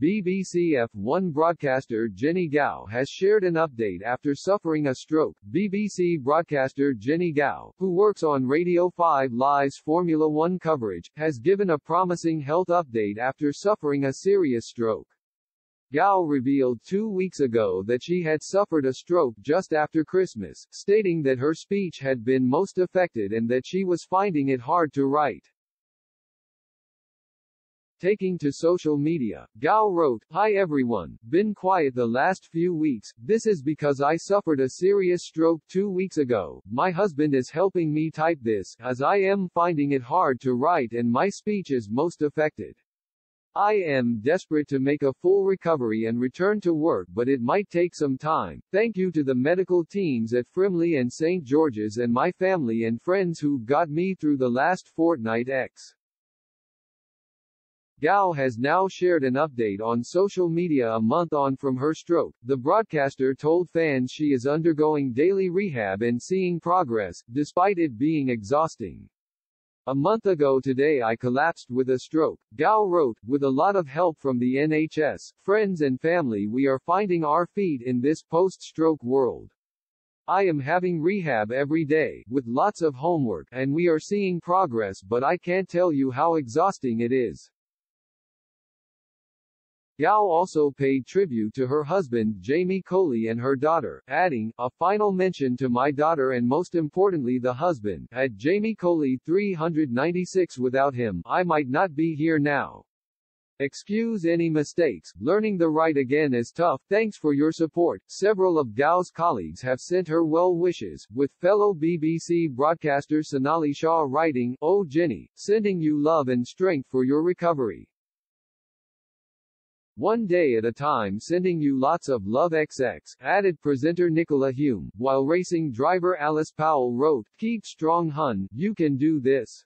BBC F1 broadcaster Jennie Gow has shared an update after suffering a stroke. BBC broadcaster Jennie Gow, who works on Radio 5 Live's Formula One coverage, has given a promising health update after suffering a serious stroke. Gow revealed two weeks ago that she had suffered a stroke just after Christmas, stating that her speech had been most affected and that she was finding it hard to write. Taking to social media, Gow wrote, Hi everyone, been quiet the last few weeks, this is because I suffered a serious stroke two weeks ago, my husband is helping me type this, as I am finding it hard to write and my speech is most affected. I am desperate to make a full recovery and return to work but it might take some time. Thank you to the medical teams at Frimley and St. George's and my family and friends who got me through the last fortnight X. Gow has now shared an update on social media a month on from her stroke. The broadcaster told fans she is undergoing daily rehab and seeing progress, despite it being exhausting. A month ago today I collapsed with a stroke. Gow wrote, with a lot of help from the NHS, friends and family we are finding our feet in this post-stroke world. I am having rehab every day, with lots of homework, and we are seeing progress but I can't tell you how exhausting it is. Gow also paid tribute to her husband Jamie Coley and her daughter, adding, a final mention to my daughter and most importantly the husband, at Jamie Coley 396 without him, I might not be here now. Excuse any mistakes, learning the right again is tough, thanks for your support. Several of Gow's colleagues have sent her well wishes, with fellow BBC broadcaster Sonali Shah writing, Oh Jennie, sending you love and strength for your recovery. One day at a time sending you lots of love XX, added presenter Nicola Hume, while racing driver Alice Powell wrote, Keep strong hun, you can do this.